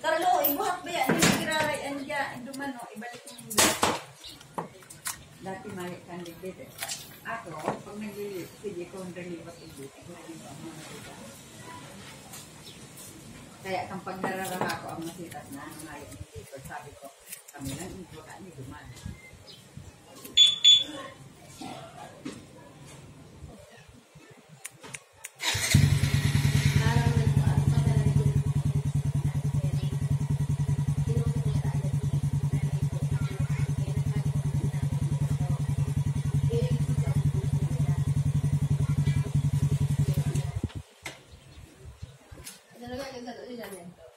Tarlo, ibuhat ba yan? Hindi kiraray, ano yan? Dumano, ibalik mo yung Dati mali kang libid. Ako, pag nag-libid, sige kong relibot ibig. Kaya kang pag nararaha ko ang masitas na ang ngayon, sabi ko, kami lang, hindi ko kami dumaan. 在跟在在下面。